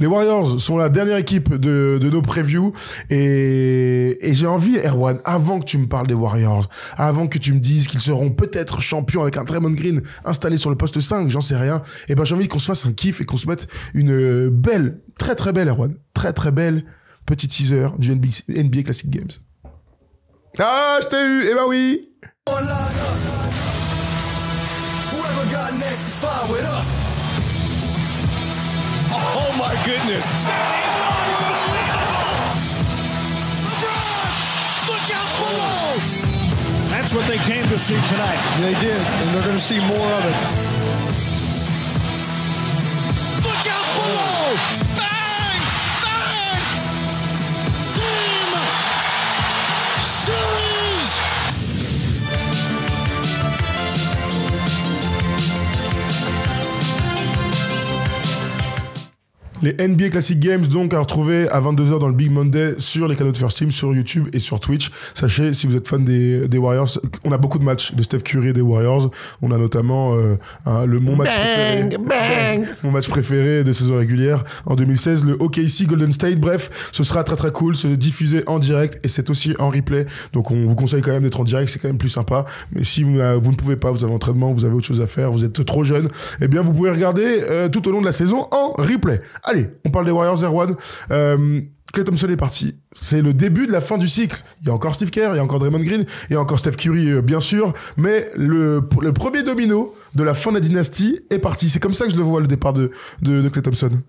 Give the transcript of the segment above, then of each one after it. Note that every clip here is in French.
Les Warriors sont la dernière équipe de, nos previews et, et j'ai envie, Erwan, avant que tu me parles des Warriors, avant que tu me dises qu'ils seront peut-être champions avec un Draymond Green installé sur le poste 5, j'en sais rien, et ben j'ai envie qu'on se fasse un kiff et qu'on se mette une belle, très très belle, Erwan, très très belle petite teaser du NBA, Classic Games. Ah, je t'ai eu, eh ben oui Oh my goodness. Look out below. That's what they came to see tonight. They did, and they're going to see more of it. Look out below. Les NBA Classic Games, donc, à retrouver à 22h dans le Big Monday sur les canaux de First Team, sur YouTube et sur Twitch. Sachez, si vous êtes fan des, des Warriors, on a beaucoup de matchs de Steph Curry et des Warriors. On a notamment euh, un- le mon match préféré. Mon match préféré de saison régulière en 2016, le OKC Golden State. Bref, ce sera très très cool, se diffuser en direct et c'est aussi en replay. Donc on vous conseille quand même d'être en direct, c'est quand même plus sympa. Mais si vous, vous ne pouvez pas, vous avez entraînement, vous avez autre chose à faire, vous êtes trop jeune, eh bien vous pouvez regarder euh, tout au long de la saison en replay. Allez, on parle des Warriors. Euh, Clay Thompson est parti. C'est le début de la fin du cycle. Il y a encore Steve Kerr, il y a encore Draymond Green, il y a encore Steph Curry, euh, bien sûr. Mais le, premier domino de la fin de la dynastie est parti. C'est comme ça que je le vois, le départ de Clay Thompson.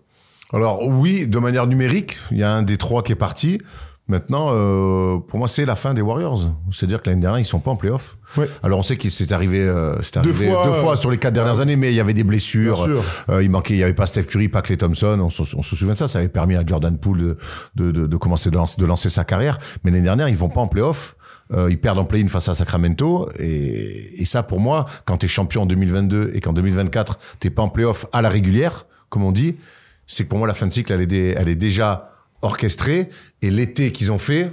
Alors oui, de manière numérique, il y a un des trois qui est parti. Maintenant, euh, pour moi, c'est la fin des Warriors. C'est-à-dire que l'année dernière, ils sont pas en playoff. Ouais. Alors on sait qu'il s'est arrivé, euh, c'était Deux arrivé fois, deux fois euh, sur les quatre dernières années, mais il y avait des blessures. Bien sûr. Euh, il manquait, il y avait pas Steph Curry, pas Clay Thompson. On, se- on se souvient de ça. Ça avait permis à Jordan Poole de, de, de, de commencer de lancer, de lancer sa carrière. Mais l'année dernière, ils vont pas en playoff. Euh, ils perdent en play-in face à Sacramento. Et, et ça, pour moi, quand tu es champion en 2022 et qu'en 2024, t'es pas en playoff à la régulière, comme on dit, c'est que pour moi, la fin de cycle, elle est, dé- elle est déjà orchestrée. Et l'été qu'ils ont fait,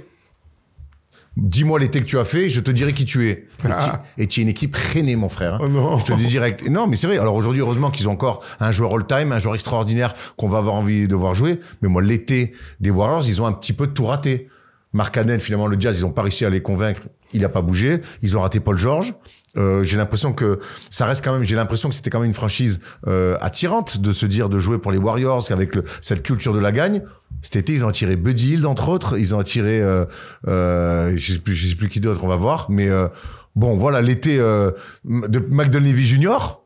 Dis-moi l'été que tu as fait, je te dirai qui tu es. Et Ah. tu- Et tu es une équipe freinée, mon frère. hein. Oh non. Je te le dis direct. Et Non, mais c'est vrai. Alors aujourd'hui, heureusement qu'ils ont encore un joueur all-time, un joueur extraordinaire qu'on va avoir envie de voir jouer. Mais moi, l'été des Warriors, ils ont un petit peu tout raté. Mark Cannon, finalement, le Jazz, ils ont pas réussi à les convaincre. Il a pas bougé. Ils ont raté Paul George. Euh, j'ai l'impression que ça reste quand même. J'ai l'impression que c'était quand même une franchise euh, attirante de se dire de jouer pour les Warriors avec le- cette culture de la gagne. Cet été, ils ont attiré Buddy Hield entre autres. Ils ont attiré, euh, euh, je sais plus, sais plus qui d'autre. On va voir. Mais euh, bon, voilà, l'été euh, de McDonnell Jr.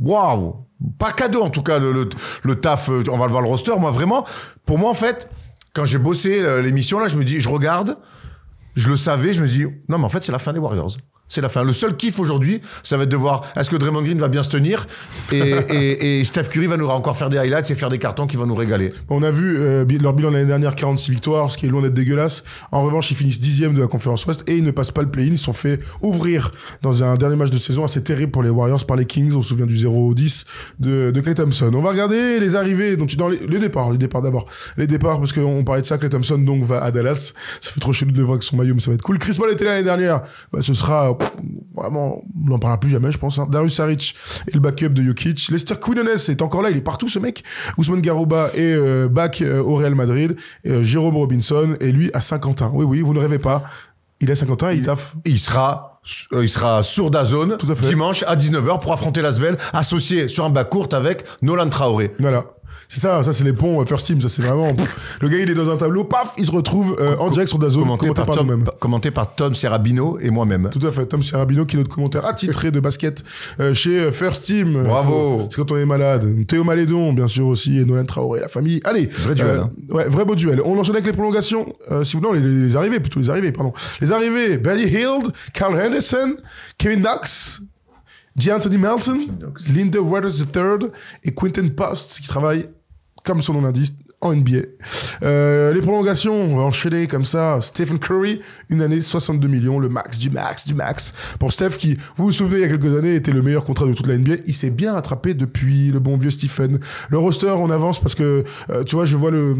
Waouh Pas cadeau en tout cas le, le, le taf. euh, On va le voir le roster. Moi vraiment, pour moi en fait, quand j'ai bossé l'émission là, je me dis, je regarde, je le savais, je me dis, non mais en fait c'est la fin des Warriors. C'est la fin. Le seul kiff aujourd'hui, ça va être de voir est-ce que Draymond Green va bien se tenir et, et, et Steph Curry va nous encore faire des highlights et faire des cartons qui vont nous régaler. On a vu euh, leur bilan l'année dernière, 46 victoires, ce qui est loin d'être dégueulasse. En revanche, ils finissent dixième de la conférence Ouest et ils ne passent pas le play-in. Ils sont fait ouvrir dans un dernier match de saison assez terrible pour les Warriors par les Kings. On se souvient du 0-10 de, de Clay Thompson. On va regarder les arrivées, donc dans les, les départs, les départs d'abord. Les départs, parce qu'on parlait de ça, Clay Thompson donc va à Dallas. Ça fait trop chelou de le voir avec son maillot, mais ça va être cool. Chris Paul était l'année dernière. Bah, ce sera pff, vraiment, on n'en parlera plus jamais, je pense. Hein. Darius Saric et le backup de Jokic. Lester Quinones est encore là, il est partout ce mec. Ousmane Garouba est euh, back euh, au Real Madrid. Euh, Jérôme Robinson et lui à Saint-Quentin. Oui, oui, vous ne rêvez pas. Il est à Saint-Quentin, il taffe. Il sera, euh, il sera sur Tout à dimanche à 19h pour affronter Lasvel, associé sur un bas court avec Nolan Traoré. Voilà. C'est ça, ça c'est les ponts euh, First Team, ça c'est vraiment. le gars il est dans un tableau, paf, il se retrouve euh, en direct sur Dazone, Commenté commenté par, par Tom, commenté par Tom Serabino et moi-même. Tout à fait, Tom Serabino qui est notre commentaire attitré de basket euh, chez euh, First Team. Euh, Bravo. C'est quand on est malade. Théo Malédon, bien sûr aussi, et Nolan Traoré, la famille. Allez. Vrai duel, hein. Ouais, vrai beau duel. On enchaîne avec les prolongations. Euh, si vous non, les, les arrivées, plutôt les arrivées, pardon. Les arrivées, Buddy Hield, Carl Henderson, Kevin Knox, J. Anthony Melton, Linda Waters III et Quentin Post qui travaillent, comme son nom l'indique, en NBA. Euh, les prolongations, on va enchaîner comme ça. Stephen Curry, une année 62 millions, le max du max du max. Pour Steph qui, vous vous souvenez, il y a quelques années, était le meilleur contrat de toute la NBA. Il s'est bien rattrapé depuis le bon vieux Stephen. Le roster, on avance parce que, euh, tu vois, je vois le,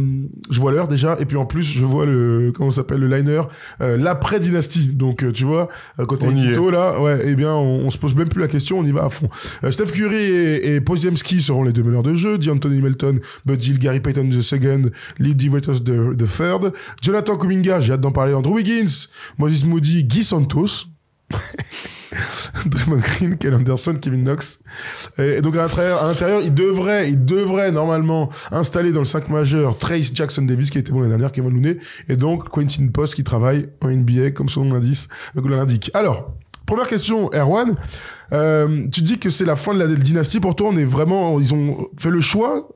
je vois l'heure déjà, et puis en plus, je vois le, comment ça s'appelle, le liner, euh, l'après-dynastie. Donc, tu vois, côté Quito, là, ouais, eh bien, on, on se pose même plus la question, on y va à fond. Steph Curry et, et Poziemski seront les deux meneurs de jeu. D'Anthony Melton, Bud Hill, Gary Payton the second, Lee DeVitus the, third. Jonathan Kuminga, j'ai hâte d'en parler. Andrew Wiggins, Moses Moody, Guy Santos. Draymond Green, Kel Anderson, Kevin Knox. Et, donc à l'intérieur, à l'intérieur, il devrait, il devrait normalement installer dans le 5 majeur Trace Jackson Davis qui était bon l'année dernière, Kevin Looney, et donc Quentin Post qui travaille en NBA comme son nom euh, l'indique. Alors, première question, Erwan. Euh, tu dis que c'est la fin de la dynastie. Pour toi, on est vraiment, ils ont fait le choix.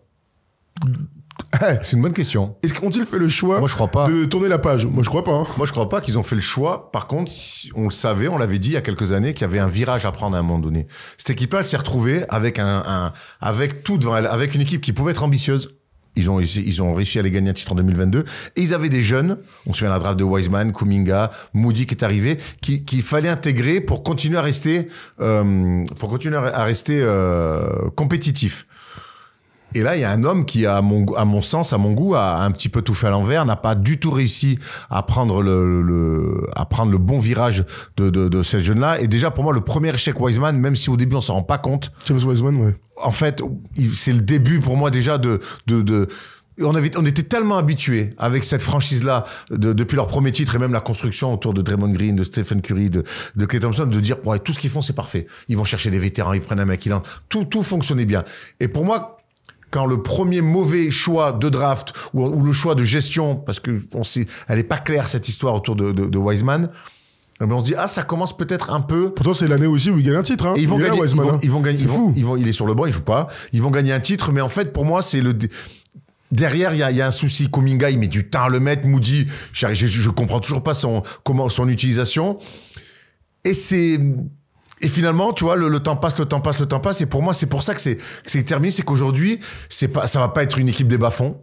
C'est une bonne question. Est-ce qu'ont-ils fait le choix Moi, je crois pas. de tourner la page? Moi, je crois pas. hein. Moi, je crois pas qu'ils ont fait le choix. Par contre, on le savait, on l'avait dit il y a quelques années, qu'il y avait un virage à prendre à un moment donné. Cette équipe-là, elle s'est retrouvée avec un, un- avec tout devant elle, avec une équipe qui pouvait être ambitieuse. Ils ont, réussi- ils ont réussi à aller gagner un titre en 2022. Et ils avaient des jeunes. On se souvient de la draft de Wiseman, Kuminga, Moody qui est arrivé, qui- qu'il fallait intégrer pour continuer à rester, euh, pour continuer à rester euh, compétitif. Et là, il y a un homme qui, à mon, à mon sens, à mon goût, a un petit peu tout fait à l'envers, n'a pas du tout réussi à prendre le, le- à prendre le bon virage de, de, de ces jeunes-là. Et déjà, pour moi, le premier échec Wiseman, même si au début on s'en rend pas compte, James Wiseman, ouais. en fait, c'est le début pour moi déjà de, de, de on, avait, on était tellement habitués avec cette franchise-là de- depuis leur premier titre et même la construction autour de Draymond Green, de Stephen Curry, de, de Klay Thompson, de dire ouais, tout ce qu'ils font c'est parfait. Ils vont chercher des vétérans, ils prennent un mec, il en... tout tout fonctionnait bien. Et pour moi, quand le premier mauvais choix de draft ou, ou le choix de gestion, parce que on sait, elle est pas claire cette histoire autour de, de, de Wiseman, eh ben, on se dit ah ça commence peut-être un peu Pourtant, c'est l'année aussi où il gagne un titre. Hein. ils vont Il là, gagner. Wiseman, ils, vont, hein. ils vont gagner. C'est ils vont- fou. ils vont- il est sur le banc, il joue pas. Ils vont gagner un titre, mais en fait, pour moi, c'est le. Derrière, il y a, il y a un souci. Kuminga, il met du temps à le mettre. Moody, je, je, je comprends toujours pas son comment son utilisation. Et c'est et finalement, tu vois, le, le temps passe, le temps passe, le temps passe. Et pour moi, c'est pour ça que c'est terminé. C'est qu'aujourd'hui, c'est pas, ça va pas être une équipe des bas-fonds.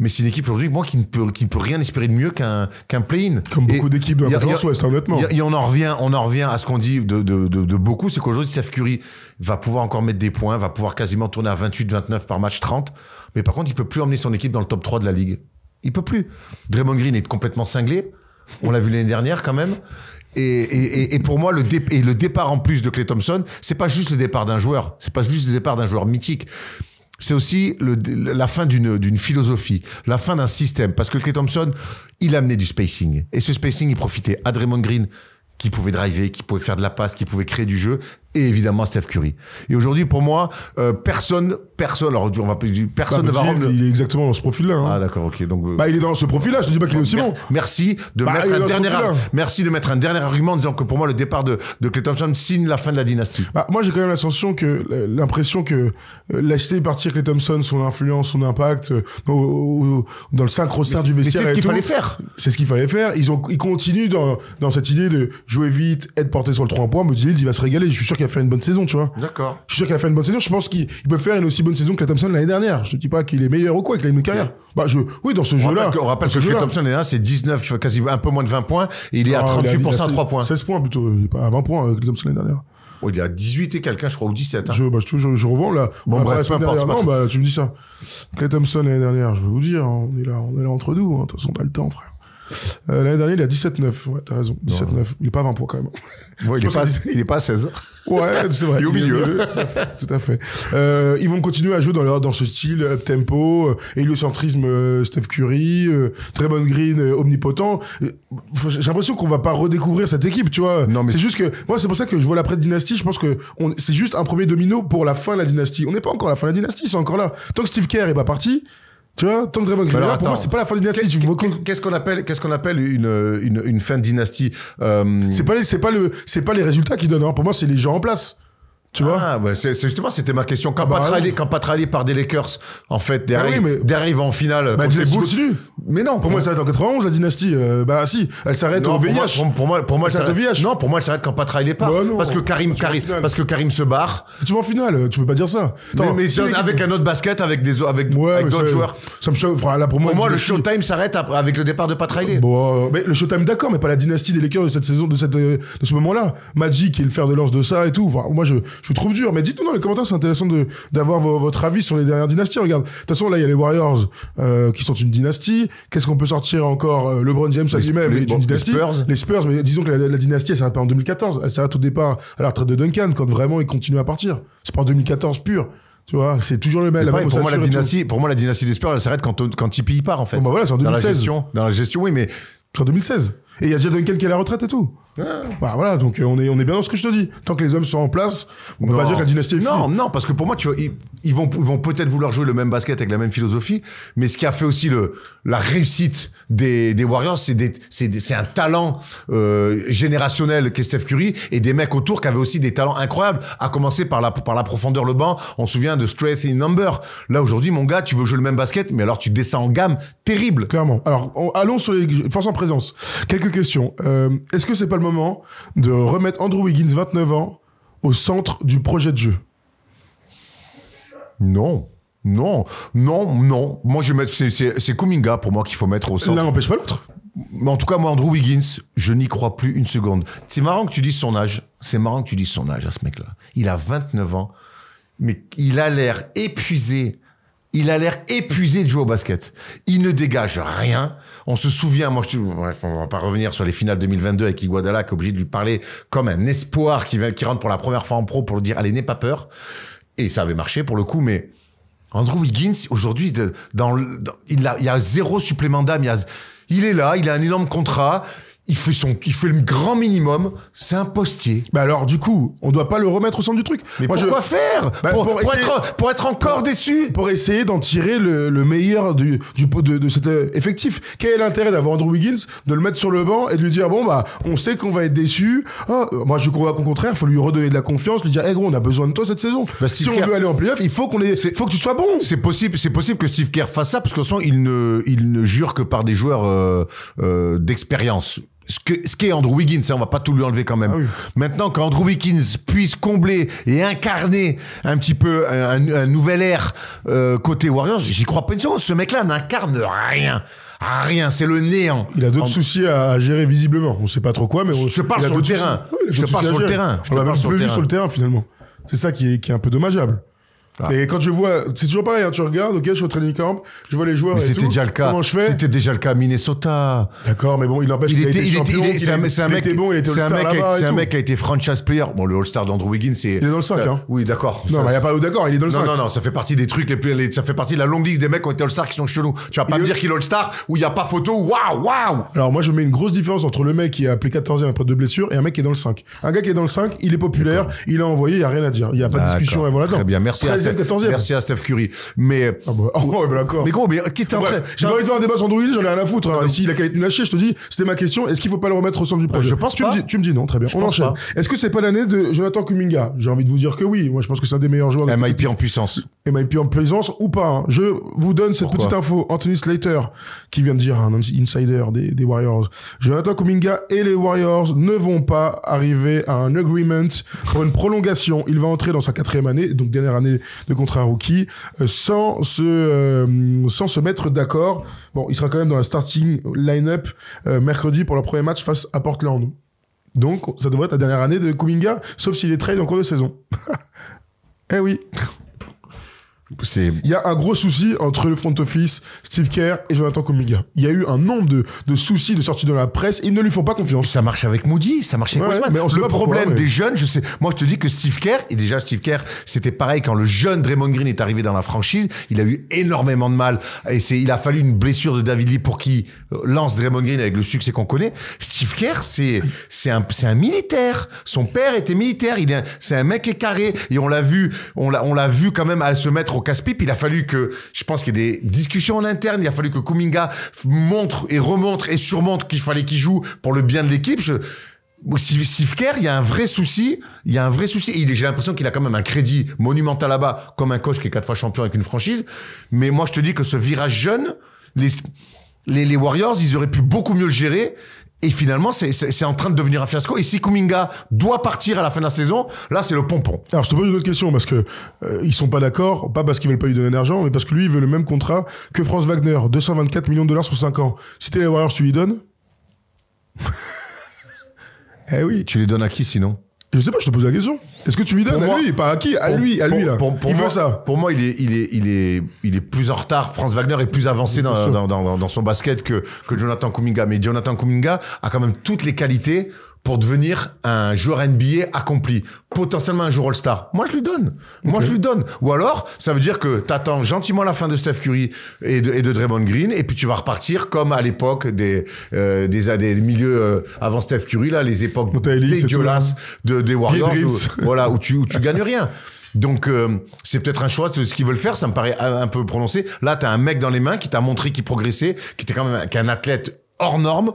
Mais c'est une équipe aujourd'hui, moi, qui ne peut, qui ne peut rien espérer de mieux qu'un qu'un play-in. Comme Et beaucoup d'équipes de la conférence ouest, honnêtement. et on en revient, on en revient à ce qu'on dit de, de, de, de beaucoup, c'est qu'aujourd'hui, Steph Curry va pouvoir encore mettre des points, va pouvoir quasiment tourner à 28, 29 par match, 30. Mais par contre, il peut plus emmener son équipe dans le top 3 de la ligue. Il peut plus. Draymond Green est complètement cinglé. On l'a vu l'année dernière quand même. Et, et, et- pour moi, le, dé- et le départ en plus de Clay Thompson, c'est pas juste le départ d'un joueur. C'est pas juste le départ d'un joueur mythique. C'est aussi le, la fin d'une philosophie, la fin d'un système. Parce que Clay Thompson, il amenait du spacing. Et ce spacing, il profitait à Draymond Green, qui pouvait driver, qui pouvait faire de la passe, qui pouvait créer du jeu, et évidemment Steph Curry. Et aujourd'hui, pour moi, euh, personne, personne, alors on va pas- personne ne Bah, va Buddy, rendre. Il est exactement dans ce profil-là. hein. Ah d'accord, ok. Donc euh, Bah, il est dans ce profil-là. Je te dis pas qu'il est aussi bon. Merci de Bah, mettre un dernier merci de mettre un dernier argument en disant que pour moi le départ de de Clay Thompson signe la fin de la dynastie. Bah, moi, j'ai quand même l'impression que l'impression que euh, laisser partir Clay Thompson, son influence, son impact euh, au- au- dans le synchro-sein du vestiaire, c'est ce qu'il fallait faire. C'est ce qu'il fallait faire. Ils ont, ils continuent dans, dans cette idée de jouer vite, être porté sur le 3 points. Me dit, il va se régaler. Je suis sûr qu'il va faire une bonne saison, tu vois. D'accord. Je suis sûr qu'il va faire une bonne saison. Je pense qu'il il peut faire une aussi bonne saison que Clay Thompson l'année dernière. Je te dis pas qu'il est meilleur ou quoi, qu'il a une carrière. Bah, je, oui, dans ce jeu-là. on rappelle que Clay. Thompson là, c'est 19, quasi un peu moins de 20 points, et il est à Ah, il a- 38% il a à 3 points. 16 points plutôt. Il est pas à 20 points, euh, Clay Thompson l'année dernière. Oh, il est à 18 et quelqu'un, je crois, ou 17. hein. Je, bah, je, je, je revends là. Bon, bref, peu importe, non, bah, tu me dis ça. Clay Thompson l'année dernière, je vais vous dire, hein, on est là, on est là entre nous. hein. De toute façon, pas le temps, frère. Euh, l'année dernière, il a 17-9. Ouais, t'as raison. 17-9. Il est pas à 20 points quand même. Ouais, il, est pas, 70. il est pas à 16. Ouais, c'est vrai. Il est au milieu. Tout à fait. Euh, ils vont continuer à jouer dans, leur, dans ce style up tempo, euh, héliocentrisme euh, Steph Curry, euh, Draymond Green euh, omnipotent. J'ai l'impression qu'on va pas redécouvrir cette équipe, tu vois. Non, mais c'est juste que moi c'est pour ça que je vois l'après dynastie. Je pense que c'est juste un premier domino pour la fin de la dynastie. On n'est pas encore à la fin de la dynastie, c'est encore là. Tant que Steve Kerr est pas parti. Tu vois, tant que Draymond Green est là, pour moi, c'est pas la fin de la dynastie. Qu'est-ce qu'on appelle, qu'est-ce qu'on appelle une, une, une fin de dynastie euh, c'est pas les, c'est pas le, c'est pas les résultats qui donnent. hein. Pour moi, c'est les gens en place. Tu vois Ah, ouais, c'est justement, c'était ma question. Quand, bah, Pat ouais. Quand Pat Riley part des Lakers, en fait, derrière, Ah oui, mais- derrière, il va en finale. Bah, les Bulls. continue. Mais non, Pour moi, elle s'arrête en 91, la dynastie. Euh, bah si, elle s'arrête au pour moi, VIH. pour, pour moi, pour moi, Elle s'arrête au VIH. Non, pour moi, elle s'arrête quand Pat Riley part. Bah parce que Karim, Karim, parce que Karim se barre. Tu vas en finale, tu peux pas dire ça. Attends, mais mais si avec un autre basket, avec des, avec, Ouais, avec d'autres joueurs. Ça me choque. Enfin, là, pour moi, Pour moi, le Showtime s'arrête avec le départ de Pat Riley. Bon, euh, mais le Showtime, d'accord, mais pas la dynastie des Lakers de cette saison, de, cette, euh, de ce moment-là. Magic est le fer de lance de ça et tout. Moi, je, je trouve dur. Mais dites-nous dans les commentaires, c'est intéressant de, d'avoir vo- votre avis sur les dernières dynasties. Regarde, de toute façon, là, il y a les Warriors euh, qui sont une dynastie. Qu'est-ce qu'on peut sortir encore Euh, LeBron James à Les- lui-même les- est bon, une les dynastie. Spurs. Les Spurs, mais disons que la, la dynastie, elle s'arrête pas en 2014. Elle s'arrête au départ à la retraite de Duncan, quand vraiment il continue à partir. C'est pas en 2014 pur. Tu vois, c'est toujours le même. Mais la pareil, même pour moi, la dynastie, pour moi, la dynastie des Spurs, elle s'arrête quand, quand Tipeee part, en fait. Bon, bah voilà, c'est en Dans la 2016. gestion, dans la gestion, oui, mais C'est en 2016. Et il y a déjà Duncan qui est à la retraite et tout. Bah, voilà, donc euh, on est, on est bien dans ce que je te dis. Tant que les hommes sont en place, on peut Non. pas dire que la dynastie est Non, finie. non, parce que pour moi, tu vois, ils vont, ils vont peut-être vouloir jouer le même basket avec la même philosophie, mais ce qui a fait aussi le, la réussite des, des Warriors, c'est un talent euh, générationnel qu'est Steph Curry et des mecs autour qui avaient aussi des talents incroyables, à commencer par la, par la profondeur le banc. On se souvient de Strength in Number. Là, aujourd'hui, mon gars, tu veux jouer le même basket, mais alors tu descends en gamme terrible. Clairement. Alors, on- allons sur les forces en présence. Quelques questions. Euh, Est-ce que c'est pas le moment de remettre Andrew Wiggins, 29 ans, au centre du projet de jeu? Non. Non, non, non. Moi, je vais mettre, c'est, c'est, c'est Kuminga pour moi qu'il faut mettre au centre. L'un n'empêche pas l'autre. Mais en tout cas, moi, Andrew Wiggins, je n'y crois plus une seconde. C'est marrant que tu dises son âge. C'est marrant que tu dises son âge à ce mec-là. Il a 29 ans, mais il a l'air épuisé. Il a l'air épuisé de jouer au basket. Il ne dégage rien. On se souvient, moi, je, bref, on va pas revenir sur les finales 2022 avec Iguodala, qui est obligé de lui parler comme un espoir qui, vient, qui rentre pour la première fois en pro pour lui dire, allez, n'aie pas peur. Et ça avait marché pour le coup, mais Andrew Wiggins, aujourd'hui, il, y a zéro supplément d'âme. Il, il est là, il a un énorme contrat. Il fait, son, il fait le grand minimum. C'est un postier. Bah alors, du coup, on doit pas le remettre au centre du truc. Mais Moi, je- pourquoi faire Bah, pour, pour pour essayer- être, pour être encore déçu pour essayer d'en tirer le, le meilleur du, du de, de cet euh, effectif. Quel est l'intérêt d'avoir Andrew Wiggins, de le mettre sur le banc et de lui dire bon bah on sait qu'on va être déçu. Euh, moi je crois qu'au contraire, faut lui redonner de la confiance, lui dire hey gros on a besoin de toi cette saison. Bah, si on veut aller en playoff, il faut qu'on ait, faut que tu sois bon. C'est possible, c'est possible que Steve Kerr fasse ça parce que de toute façon, il ne, il ne jure que par des joueurs euh, euh, d'expérience. Ce que, ce qu'est Andrew Wiggins, hein, on va pas tout lui enlever quand même. Ah oui. Maintenant, qu'Andrew Wiggins puisse combler et incarner un petit peu un, un nouvel air euh, côté Warriors, j'y crois pas une seconde. Ce mec-là n'incarne rien, rien. C'est le néant. Il a d'autres En- soucis à, gérer visiblement. On sait pas trop quoi, mais on, Je parle sur le terrain. Je parle sur le terrain. Je On l'a même plus vu sur le terrain finalement. C'est ça qui est, qui est un peu dommageable. Ah. Et quand je vois, c'est toujours pareil, hein, tu regardes, ok, je suis au training camp, je vois les joueurs Mais c'était déjà le cas. Comment je fais C'était déjà le cas à Minnesota. D'accord, mais bon, il n'empêche Il qu'il a était, été il était, il est- c'est a- un, c'est un il mec, était bon, il était c'est un mec, a- un mec qui a été franchise player. Bon, le All-Star d'Andrew Wiggins, c'est. Il est dans le cinq, ça- hein. Oui, d'accord. Non, il n'y a pas d'accord, il est dans le non, 5. non, non, ça fait partie des trucs les plus, les- ça fait partie de la longue liste des mecs qui ont été All-Star qui sont chelous. Tu vas pas Il me est- dire qu'il est All-Star où il n'y a pas photo. Waouh, waouh! Alors moi je mets une grosse différence entre le mec qui est appelé 14e après deux blessures et un mec qui est dans le 5. Un gars qui est dans le 5, il est populaire, il a envoyé, il n'y a rien à dire. Il n'y a pas de discussion et voilà. Très bien, merci à, 13e, Steph, 14e. merci à Steph Curry. Mais, Ah bah, oh, ouais, bah d'accord. mais gros, mais qui t'es en train. J'ai pas envie de faire un débat sur Andrew Wiggins, j'en ai rien à foutre. hein. Ici, il a qu'à être chier, je te dis, c'était ma question. Est-ce qu'il faut pas le remettre au centre du projet je pense tu pas. Me dis, tu me dis non, très bien. On enchaîne. Est-ce que c'est pas l'année de Jonathan Kuminga? J'ai envie de vous dire que oui. Moi, je pense que c'est un des meilleurs joueurs de MIP en puissance. MIP en plaisance ou pas. hein. Je vous donne cette Pourquoi petite info. Anthony Slater, qui vient de dire, un insider des, des Warriors. Jonathan Kuminga et les Warriors ne vont pas arriver à un agreement pour une prolongation. Il va entrer dans sa quatrième année, donc dernière année de contrat rookie, euh, sans se, euh, sans se mettre d'accord. Bon, il sera quand même dans la starting line-up euh, mercredi pour leur premier match face à Portland. Donc, ça devrait être la dernière année de Kuminga, sauf s'il est trade en cours de saison. eh oui. Il y a un gros souci entre le front office, Steve Kerr et Jonathan Kuminga. Il y a eu un nombre de, de soucis de sortie dans la presse. Ils ne lui font pas confiance. Ça marche avec Moody, ça marche avec Ouais, mais on Le pourquoi, problème mais- des jeunes, je sais. Moi, je te dis que Steve Kerr, et déjà Steve Kerr, c'était pareil quand le jeune Draymond Green est arrivé dans la franchise. Il a eu énormément de mal. Et c'est, il a fallu une blessure de David Lee pour qu'il euh, lance Draymond Green avec le succès qu'on connaît. Steve Kerr, c'est, c'est un, c'est un militaire. Son père était militaire. Il c'est un mec qui est carré. Et on l'a vu, on l'a, on l'a vu quand même à se mettre au casse-pipe. Il a fallu que, je pense qu'il y ait des discussions en interne. Il a fallu que Kuminga montre et remontre et surmontre qu'il fallait qu'il joue pour le bien de l'équipe. Je, Steve, Kerr, il y a un vrai souci. Il y a un vrai souci. J'ai l'impression qu'il a quand même un crédit monumental là-bas, comme un coach qui est quatre fois champion avec une franchise. Mais moi, je te dis que ce virage jeune, les, les, les Warriors, ils auraient pu beaucoup mieux le gérer. Et finalement, c'est- c'est c'est en train de devenir un fiasco. Et si Kuminga doit partir à la fin de la saison, là, c'est le pompon. Alors, je te pose une autre question, parce que euh, ils sont pas d'accord, pas parce qu'ils veulent pas lui donner d'argent, mais parce que lui, il veut le même contrat que Franz Wagner, 224 millions de dollars sur 5 ans. Si t'es les Warriors, tu lui donnes? Eh oui. Tu les donnes à qui sinon? Je sais pas, je te pose la question. Est-ce que tu lui donnes? Pour à moi- lui Pas à qui? À Pour- lui, à lui, là. Il moi, veut ça. Pour moi, il est, il est, il est, il est plus en retard. Franz Wagner est plus avancé dans, dans, dans son basket que, que Jonathan Kuminga. Mais Jonathan Kuminga a quand même toutes les qualités pour devenir un joueur NBA accompli. Potentiellement un joueur All-Star. Moi, je lui donne. Moi, je lui donne. Ou alors, ça veut dire que t'attends gentiment la fin de Steph Curry et de, et de Draymond Green et puis tu vas repartir comme à l'époque des, euh, des, des milieux euh, avant Steph Curry, là, les époques dégueulasses de, des Warriors. Où- voilà, où tu, où tu gagnes rien. Donc, euh, c'est peut-être un choix de ce qu'ils veulent faire. Ça me paraît un, un peu prononcé. Là, t'as un mec dans les mains qui t'a montré qu'il progressait, qui était quand même un, qui est un athlète hors norme.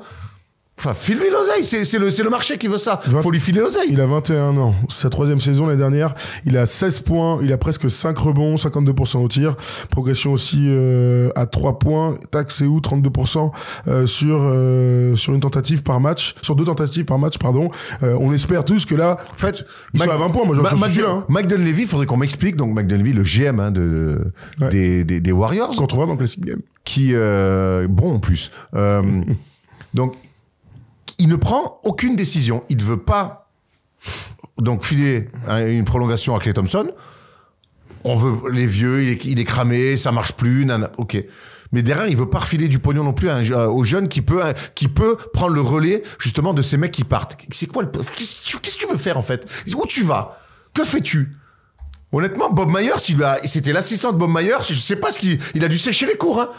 Enfin, file-lui l'oseille. C'est, c'est le, marché qui veut ça. Faut lui filer l'oseille. Il a 21 ans. Sa troisième saison l'année dernière. Il a 16 points. Il a presque 5 rebonds, 52% au tir. Progression aussi euh, à 3 points. Tac, c'est où? 32% euh, sur euh, sur une tentative par match, sur deux tentatives par match, pardon. Euh, on espère tous que là, En fait, ils sont à 20 points. Moi, j'en suis Mac- sûr. Hein. Mike Dunleavy, il faudrait qu'on m'explique. Donc, Mike Dunleavy, le GM hein, de, Ouais. des, des, des Warriors. Qu'on trouvera dans le Classic Game. qui euh, bon en plus. Euh, donc il ne prend aucune décision. Il ne veut pas donc filer une prolongation à Clay Thompson. On veut les vieux, il est, cramé, ça marche plus, ok. Mais derrière, il veut pas refiler du pognon non plus aux jeunes qui peut, qui peut prendre le relais justement de ces mecs qui partent. C'est quoi qu'est-ce que tu veux faire en fait? Où tu vas? Que fais-tu? Honnêtement, Bob Myers, il a- c'était l'assistant de Bob Myers. Je sais pas ce qu'il, il a dû sécher les cours. Hein.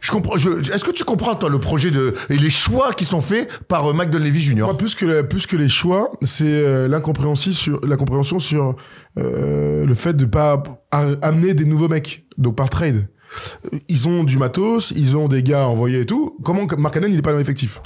Je comprends. Je, est-ce que tu comprends toi le projet de et les choix qui sont faits par euh, Dunleavy Jr. Moi, plus que, plus que les choix, c'est euh, l'incompréhension sur, la compréhension sur euh, le fait de pas amener des nouveaux mecs, donc par trade. Euh, Ils ont du matos, ils ont des gars envoyés et tout. Comment Mark Cannon, il est pas dans l'effectif?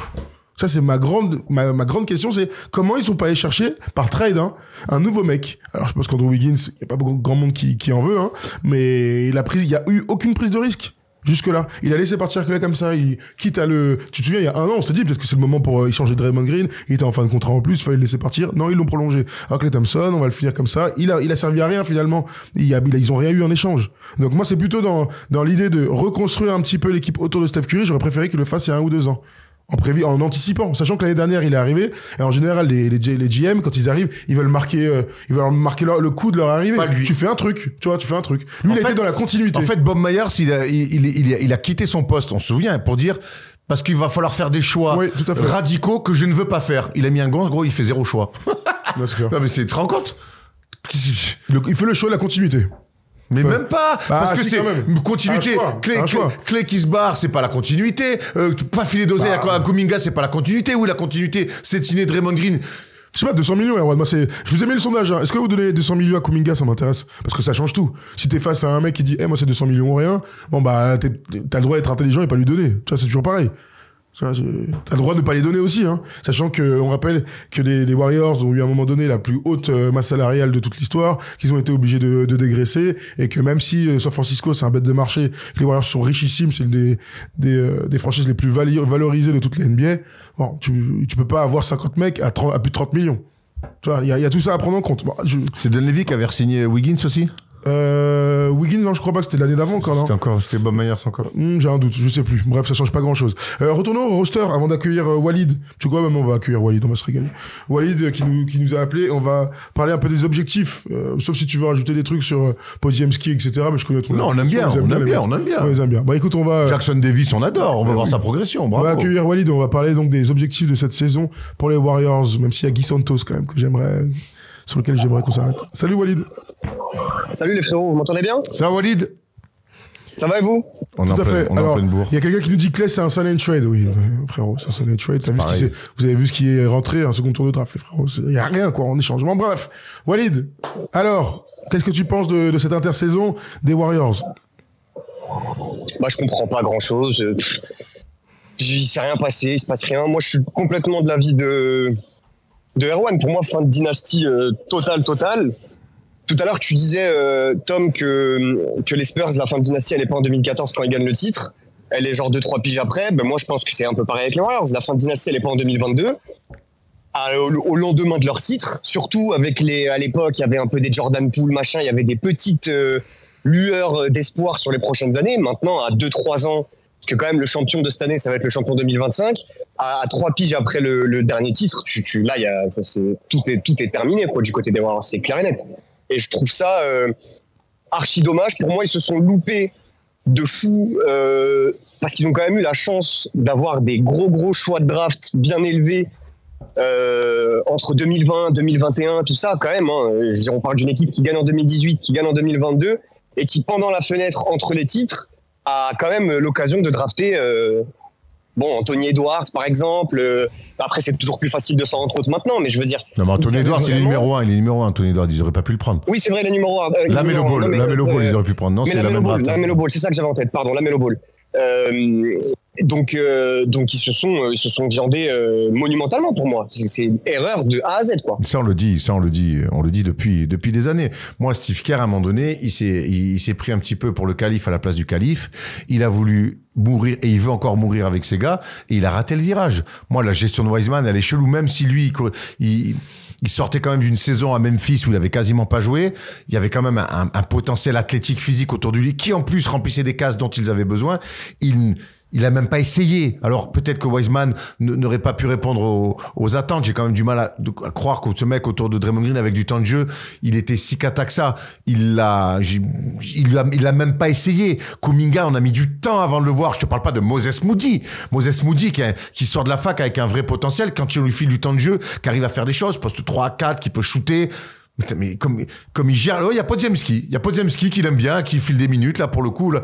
Ça, c'est ma grande, ma, ma grande question, c'est comment ils sont pas allés chercher, par trade, hein, un nouveau mec. Alors, je pense qu'Andrew Wiggins, il n'y a pas grand monde qui, qui en veut, hein, mais il a pris, il y a eu aucune prise de risque. Jusque-là. Il a laissé partir que là comme ça. Il, quitte à le. Tu te souviens, il y a un an, on s'est dit peut-être que c'est le moment pour euh, échanger Draymond Green. Il était en fin de contrat en plus, fallait le laisser partir. Non, ils l'ont prolongé. Alors Clay Thompson, on va le finir comme ça. Il a, il a servi à rien finalement. Il a, il a- ils ont rien eu en échange. Donc moi, c'est plutôt dans, dans l'idée de reconstruire un petit peu l'équipe autour de Steph Curry. J'aurais préféré qu'il le fasse il y a un ou deux ans. En prévu, en anticipant, sachant que l'année dernière il est arrivé. Et en général, les, les, les GM quand ils arrivent, ils veulent marquer, euh, ils veulent marquer leur- le coup de leur arrivée. Tu fais un truc, tu vois, tu fais un truc. Lui, En il a fait- été dans la continuité. En fait, Bob Myers, il a, il, il, il a, il a quitté son poste, on se souvient, pour dire parce qu'il va falloir faire des choix Oui, tout à fait. radicaux que je ne veux pas faire. Il a mis un gong, gros, il fait zéro choix. Non mais c'est, tu te rends compte? Le- il fait le choix de la continuité. Mais Ouais. même pas Bah, Parce que si, c'est une continuité. Choix, Clé, Clé-. Clé qui se barre, c'est pas la continuité. Euh, pas filer d'oseille Bah. à, à Kuminga, c'est pas la continuité. Oui, la continuité, c'est de signer Draymond Green. Je sais pas, 200 millions, Erwan. Moi, c'est. Je vous ai mis le sondage. hein. Est-ce que vous donnez 200 millions à Kuminga Ça m'intéresse. Parce que ça change tout. Si t'es face à un mec qui dit, eh, moi, c'est 200 millions ou rien, bon, bah, t'as le droit d'être intelligent et pas lui donner. Tu vois, c'est toujours pareil. T'as le droit de pas les donner aussi, hein. Sachant que, on rappelle que les, Warriors ont eu à un moment donné la plus haute euh, masse salariale de toute l'histoire, qu'ils ont été obligés de, dégraisser, et que même si euh, San Francisco c'est un bête de marché, les Warriors sont richissimes, c'est des, euh, des franchises les plus valorisées de toute la NBA, bon, tu, tu peux pas avoir 50 mecs à, 30 à plus de 30 millions. Tu vois, il y, a- tout ça à prendre en compte. Bon, je- C'est qui avait signé Wiggins aussi? Euh, Wiggins, non, je crois pas que c'était l'année d'avant encore, C'était encore, c'était Bob Myers encore. Hmm, J'ai un doute, je sais plus. Bref, ça change pas grand chose. Euh, retournons au roster avant d'accueillir euh, Walid. Tu quoi, même on va accueillir Walid, on va se régaler. Walid euh, qui nous, qui nous a appelé, on va parler un peu des objectifs, euh, sauf si tu veux rajouter des trucs sur euh, Podziemski, etc. Mais je connais ton Non, on aime bien, on aime bien, on aime bien. Ils aiment bien. Bah écoute, on va, Jackson Davis, on adore. On va voir sa progression. on va Bravo. accueillir Walid, on va parler donc des objectifs de cette saison pour les Warriors, même s'il y a Guy Santos quand même que j'aimerais, sur lequel j'aimerais qu'on s'arrête. Salut Walid. Salut les frérots, vous m'entendez bien? Ça va, Walid? Ça va et vous? On Tout à fait. on Alors, il y a quelqu'un qui nous dit que Clay, c'est un silent trade. Oui, euh, frérot, c'est un silent trade. Vu ce qui vous avez vu ce qui est rentré, un second tour de draft, les frérots. Il y a rien, quoi, en échange. Bon, bref. Walid, alors, qu'est-ce que tu penses de, de cette intersaison des Warriors? Bah je comprends pas grand chose. Il s'est rien passé, il se passe rien. Moi je suis complètement de l'avis de de Erwan. Pour moi, fin de dynastie euh, totale, totale. Tout à l'heure, tu disais, euh, Tom, que, que les Spurs, la fin de dynastie, elle n'est pas en 2014 quand ils gagnent le titre. Elle est genre 2-3 piges après. Ben, moi, je pense que c'est un peu pareil avec les Warriors. La fin de dynastie, elle n'est pas en 2022. À- au, lendemain de leur titre, surtout avec les, à l'époque, il y avait un peu des Jordan Poole, machin, il y avait des petites euh, lueurs d'espoir sur les prochaines années. Maintenant, à 2-3 ans, parce que quand même le champion de cette année, ça va être le champion 2025. À, 3 piges après le, dernier titre, là, ça, c'est, tout, est, tout est terminé du côté des Warriors, c'est clair et net. Et je trouve ça euh, archi dommage. Pour moi, ils se sont loupés de fou euh, parce qu'ils ont quand même eu la chance d'avoir des gros gros choix de draft bien élevés euh, entre 2020, 2021, tout ça quand même. Hein. On parle d'une équipe qui gagne en 2018, qui gagne en 2022 et qui pendant la fenêtre entre les titres a quand même l'occasion de drafter. euh, Bon, Anthony Edwards, par exemple. euh, après, c'est toujours plus facile de s'en rendre compte maintenant, mais je veux dire. Non, mais Anthony Edwards, avaient il est vraiment- numéro 1. Il est numéro 1, Anthony Edwards. Ils auraient pas pu le prendre. Oui, c'est vrai, les numéros. euh, La numéro Melo. Ball, la Melo Ball, ils auraient pu prendre. Non, c'est la Melo Ball, la Melo Ball, c'est ça que j'avais en tête, pardon, la Melo Ball. Euh, donc, euh, donc ils se sont, euh, ils se sont viandés euh, monumentalement pour moi. C'est une erreur de A à Z, quoi. Ça, on le dit, ça, on le dit, on le dit depuis, depuis des années. Moi, Steve Kerr, à un moment donné, il s'est, il, s'est pris un petit peu pour le calife à la place du calife. Il a voulu mourir et il veut encore mourir avec ses gars et il a raté le virage. Moi, la gestion de Wiseman, elle est chelou, même si lui, il, il, sortait quand même d'une saison à Memphis où il avait quasiment pas joué. Il y avait quand même un, un potentiel athlétique physique autour de lui qui, en plus, remplissait des cases dont ils avaient besoin. Il, il a même pas essayé. Alors peut-être que Wiseman n'aurait pas pu répondre aux, attentes. J'ai quand même du mal à, croire que ce mec autour de Draymond Green avec du temps de jeu, il était si cata que ça. Il l'a, il l'a, il a même pas essayé. Kuminga, on a mis du temps avant de le voir. Je te parle pas de Moses Moody. Moses Moody qui, a- qui sort de la fac avec un vrai potentiel quand tu lui file du temps de jeu, qui arrive à faire des choses, poste 3 à 4, qui peut shooter. Putain, Mais comme, comme il gère, il y a Podziemski. Il y a Podziemski qui l'aime bien, qui file des minutes, là, pour le coup, là.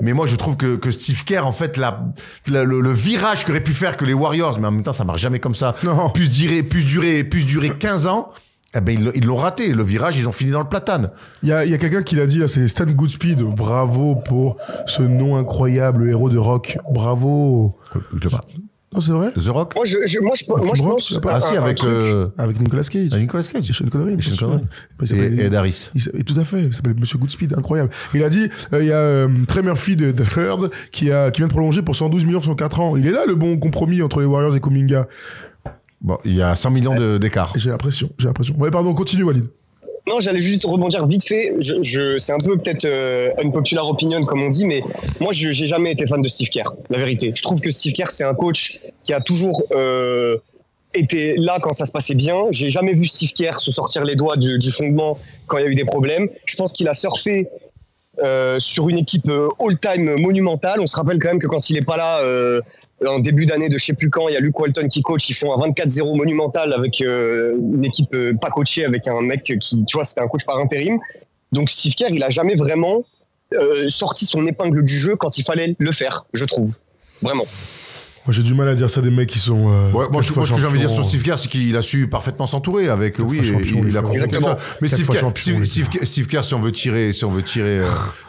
Mais moi, je trouve que, que Steve Kerr, en fait, la, la- le, le virage qu'auraient pu faire que les Warriors, mais en même temps, ça marche jamais comme ça, Non. puisse durer, puisse durer, puisse durer 15 ans, eh ben, ils, l'ont raté. Le virage, ils ont fini dans le platane. Il y a, y a quelqu'un qui l'a dit, c'est Stan Goodspeed. Bravo pour ce nom incroyable, héros de rock. Bravo. Je sais pas. Non, c'est vrai The Rock? Moi, je, je- moi, je, moi, je Rock, pense. Ah, si, avec, euh, Avec Nicolas Cage. avec Nicolas Cage. Et Sean Connery. Sean bien sûr. Connery. S'appelle- Et Ed Harris. il tout à fait, il s'appelle Monsieur Goodspeed, incroyable. Il a dit, euh, il y a euh, Trey Murphy de The Third qui, a, qui vient de prolonger pour 112 millions sur 4 ans. Il est là le bon compromis entre les Warriors et Kuminga. Bon, il y a 100 millions de- d'écart. J'ai l'impression, j'ai l'impression. Ouais, pardon, continue Walid. Non, j'allais juste rebondir vite fait. Je, je, c'est un peu peut-être euh, unpopular opinion comme on dit, mais moi, je j'ai jamais été fan de Steve Kerr. La vérité, je trouve que Steve Kerr c'est un coach qui a toujours euh, été là quand ça se passait bien. J'ai jamais vu Steve Kerr se sortir les doigts du, du fondement quand il y a eu des problèmes. Je pense qu'il a surfé euh, sur une équipe euh, all-time monumentale. On se rappelle quand même que quand il est pas là. Euh, en début d'année de je sais plus quand, il y a Luke Walton qui coach, ils font un 24-0 monumental avec euh, une équipe euh, pas coachée, avec un mec qui, tu vois, c'était un coach par intérim. Donc Steve Kerr, il a jamais vraiment euh, sorti son épingle du jeu quand il fallait le faire, je trouve. Vraiment. Moi, j'ai du mal à dire ça des mecs qui sont. euh, Ouais, moi, je, moi, ce que j'ai envie de dire sur. Steve Kerr, c'est qu'il a su parfaitement s'entourer avec, oui, champion, il, les a Exactement. chose. Mais Steve Kerr, champion, Steve, les Steve, gars. Steve Kerr, si on veut tirer, si on veut tirer,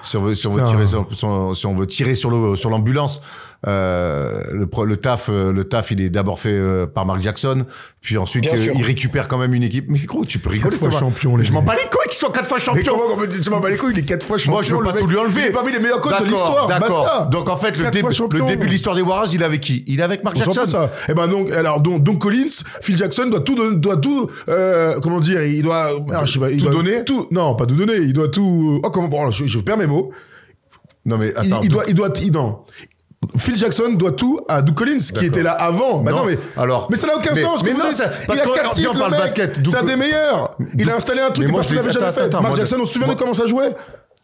si on veut, si on veut Putain. tirer sur, sur- si on veut tirer sur le, sur l'ambulance, euh, le, taf, euh, le taf, il est d'abord fait euh, par Mark Jackson, puis ensuite, euh, il récupère quand même une équipe. Mais gros, tu peux rigoler, Quatre fois champion, les Je m'en bats les couilles qu'ils soient quatre fois Mais champions. comment on me dit, je m'en bats les couilles, il est 4 fois champion. Moi, je veux pas tout lui enlever. Il est parmi les meilleurs coachs de l'histoire. D'accord. Donc, en fait, le, Quatre début, fois le champion. début de l'histoire des Warriors, il est avec qui? Il est avec Mark On Jackson. ça. Eh ben donc, alors donc, donc Collins, Phil Jackson doit tout, don- doit tout, comment dire, il doit, alors, je sais pas, il Tout doit donner? tout, non, pas tout donner, il doit tout, oh comment, bon, je, je perds mes mots. Non, mais Il, attends. il doit, il doit, il- non. Phil Jackson doit tout à Doug Collins, qui était là avant. Bah non, Non, mais, alors- mais ça n'a aucun mais- sens. mais non, ça- parce il a quatre titres, le mec. basket, C'est un des meilleurs. Il a installé un truc que personne n'avait jamais fait. Mark Jackson, on se souvient de comment ça jouait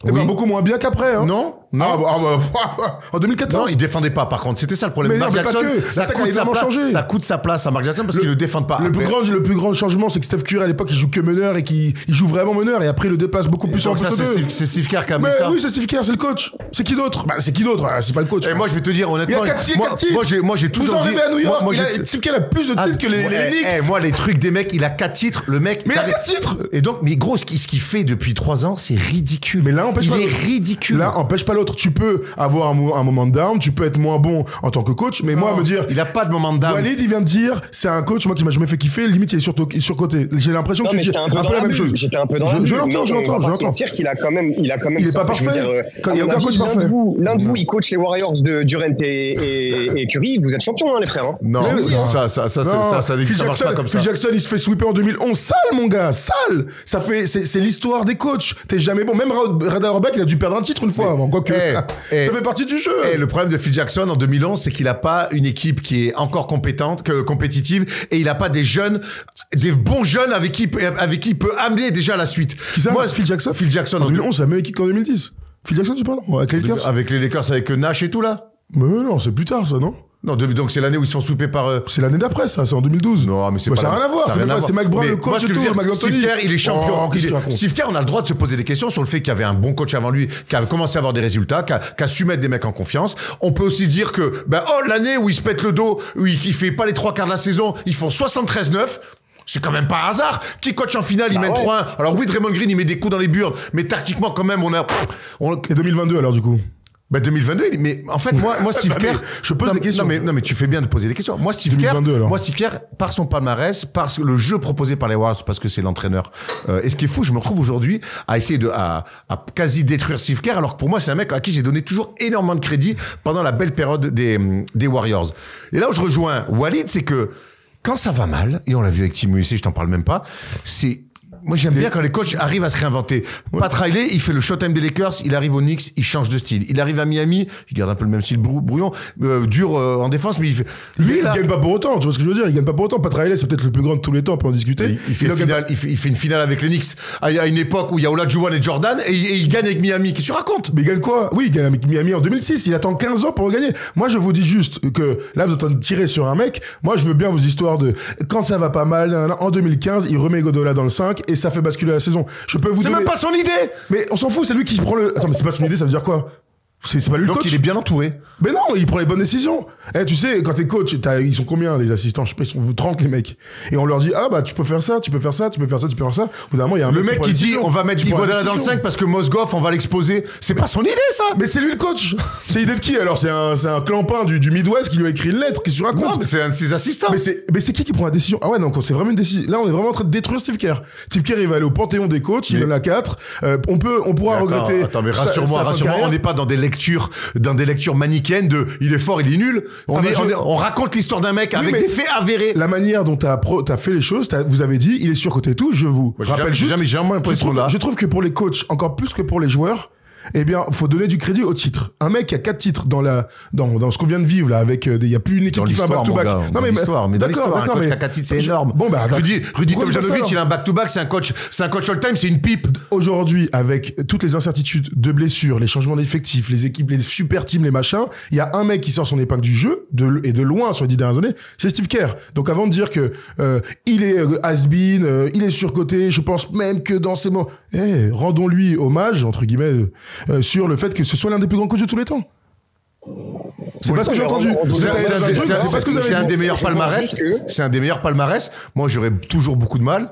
Eh ben, beaucoup moins bien qu'après. hein. Non, non. Ah, bah, ah, bah, en 2014. Non, il défendait pas. Par contre, c'était ça le problème. Mais Mark non, Jackson, ça a coûte, sa place, changé. ça coûte sa place à Mark Jackson parce qu'ils le défendent pas. Le plus, grand, le plus grand changement, c'est que Steph Curry, à l'époque, il joue que meneur et qu'il il joue vraiment meneur et après, il le déplace beaucoup plus en poste c'est. Steve, Kerr qui a mis ça. oui, c'est Steve Kerr, c'est le coach. C'est qui d'autre? Bah, c'est qui d'autre? Ah, C'est pas le coach. Et moi, je vais te dire il honnêtement, a 4 titres, moi, j'ai, j'ai Vous toujours en rêvez à New York. il a- Steve Kerr a plus de titres que les, Knicks. eh, moi, les trucs des mecs, il a 4 titres. Le mec. Mais il a t'arrives- 4 titres Et donc, mais gros, ce qu'il qu'il fait depuis 3 ans, c'est ridicule. Mais là, empêche il pas est l'autre. ridicule. Là, empêche pas l'autre. Tu peux avoir un, mo- un moment de down, tu peux être moins bon en tant que coach, mais moi, me dire. Il a pas de moment de down. Walid, il vient de dire, c'est un coach, moi, qui m'a jamais fait kiffer, limite, il est sur surcoté. J'ai l'impression Non, que tu dis j'étais un peu, dans la la même chose. J'étais un peu dans Je- l'entends, Non, je l'entends, je l'entends. qu'il a quand même, il a quand même. Il est pas parfait. euh, il y a aucun coach l'un parfait. de vous, l'un de vous, il coach les Warriors de Durant et, Curry. Vous êtes champions, hein, les frères. hein. Non, ça, ça, ça, ça, Non, ça, ça, Phil ça marche pas comme ça. Jackson, il se fait sweeper en 2011. Sale, mon gars, sale. Ça fait, c'est, l'histoire des coachs. T'es jamais bon. Même Rad Rad Auerbach, il a dû perdre un titre une fois avant. Quoique, Eh, eh. ça fait partie du jeu. Et le problème de Phil Jackson en 2011, c'est qu'il n'a pas une équipe qui est encore compétente, que, compétitive, et il n'a pas des jeunes, des bons jeunes avec qui, avec qui il peut amener déjà la suite. Qui ça Moi, Phil Jackson Phil Jackson En en 2011, c'est la même équipe qu'en 2010. Phil Jackson, tu parles Avec les Lakers Avec les Lakers, avec Nash et tout là. Mais non, c'est plus tard, ça, non? Non, de- donc c'est l'année où ils se font souper par. euh, C'est l'année d'après, ça, c'est en 2012. Non, mais c'est Bah, pas ça n'a rien à voir. C'est rien même à pas- voir. c'est Mike Brown, le coach je tout. Steve Kerr, il est champion. Oh, Il est- Steve Kerr, on a le droit de se poser des questions sur le fait qu'il y avait un bon coach avant lui, qui a commencé à avoir des résultats, qui a, su mettre des mecs en confiance. On peut aussi dire que, ben, oh, l'année où il se pète le dos, où il, il fait pas les trois quarts de la saison, ils font 73-9. C'est quand même pas un hasard. Qui coach en finale, il mène ouais. 3-1. Alors oui, Draymond Green, il met des coups dans les burnes, mais tactiquement, quand même, on a, on, Et 2022, alors, du coup bah 2022, il- mais en fait, moi, moi Steve Kerr. je pose non, des questions. Non mais, non, mais tu fais bien de poser des questions. Moi, Steve 2022 Kerr, alors. moi, Steve Kerr, par son palmarès, par le jeu proposé par les Warriors, parce que c'est l'entraîneur. Euh, et ce qui est fou, je me retrouve aujourd'hui à essayer de, à, à quasi détruire Steve Kerr, alors que pour moi, c'est un mec à qui j'ai donné toujours énormément de crédit pendant la belle période des, hum, des Warriors. Et là où je rejoins Walid, c'est que quand ça va mal, et on l'a vu avec Timo Husset, je t'en parle même pas, c'est, moi, j'aime bien quand les coachs arrivent à se réinventer. Pat Riley, il fait le Showtime des Lakers, il arrive aux Knicks, il change de style. Il arrive à Miami, il garde un peu le même style brou- brouillon, euh, dur euh, en défense, mais il fait. Lui, il là, gagne pas pour autant, tu vois ce que je veux dire Il gagne pas pour autant. Pat Riley, c'est peut-être le plus grand de tous les temps, on peut en discuter. il, il fait Il une finale, il, fait, il fait une finale avec les Knicks à, à une époque où il y a Olajuwon et Jordan, et, il- et il gagne avec Miami. Qu'est-ce que tu racontes? Mais il gagne quoi? Oui, il gagne avec Miami en 2006. Il attend 15 ans pour gagner. Moi, je vous dis juste que là, vous êtes en train de tirer sur un mec. Moi, je veux bien vos histoires de quand ça va pas mal. En 2015, il remet Godola dans le 5 et ça fait basculer la saison. Je peux vous C'est donner. même pas son idée Mais on s'en fout, c'est lui qui prend le. Attends, mais c'est pas son idée, ça veut dire quoi? C'est pas lui le Donc coach il est bien entouré. Mais non, il prend les bonnes décisions. Eh, tu sais, quand t'es coach, t'as- ils sont combien les assistants? Je sais pas, ils sont 30 les mecs. Et on leur dit ah bah tu peux faire ça, tu peux faire ça, tu peux faire ça, tu peux faire ça. Au bout d'un moment, il y a un Le mec, qui la dit on va mettre Qui la Iguodala dans le décision. 5 parce que Mosgoff, on va l'exposer. C'est pas son idée ça Mais c'est lui le coach. C'est l'idée de qui alors? C'est un, c'est un clampin du, du Midwest qui lui a écrit une lettre. Qu'est-ce que tu racontes Non, mais c'est un de ses assistants. mais c'est, mais c'est qui qui prend la décision? Ah ouais, donc c'est vraiment une décision. Là, on est vraiment en train de détruire Steve Kerr. Steve Kerr, il va aller au panthéon des coachs, il Mais- en a 4. on peut, on pourra regretter. Attends, mais rassure-moi, rassure-moi, on n'est pas dans des lectures, dans des lectures manichéennes de il est fort, il est nul. On, Ah bah est, je- on, est- on raconte l'histoire d'un mec avec mais- des faits avérés. La manière dont t'as pro- t'as fait les choses, t'as- vous avez dit, il est surcoté et tout. Je vous rappelle jamais- juste. jamais- jamais je, trouve, là. je trouve que pour les coachs, encore plus que pour les joueurs, eh bien, faut donner du crédit au titre. Un mec qui a quatre titres dans la, dans, dans ce qu'on vient de vivre là, avec, euh, il y a plus une équipe Dans qui fait un back-to-back. gars, dans l'histoire, mais d'accord, l'histoire, un d'accord, coach mais- qui a quatre titres, c'est énorme. Bon, bah, Rudy, Rudy Tomjanovic, il a un back-to-back, c'est un coach, c'est un coach all-time, c'est une pipe. Aujourd'hui, avec toutes les incertitudes de blessures, les changements d'effectifs, les équipes, les super teams, les machins, il y a un mec qui sort son épingle du jeu, de, et de loin sur les dix dernières années, c'est Steve Kerr. Donc avant de dire que euh, il est euh, has-been, euh, il est surcoté, je pense même que dans ces moments, eh, rendons-lui hommage, entre guillemets, euh, sur le fait que ce soit l'un des plus grands coachs de tous les temps. C'est pas ce que j'ai entendu. C'est un- des- meilleurs palmarès. C'est un des meilleurs palmarès. Moi, j'aurais toujours beaucoup de mal.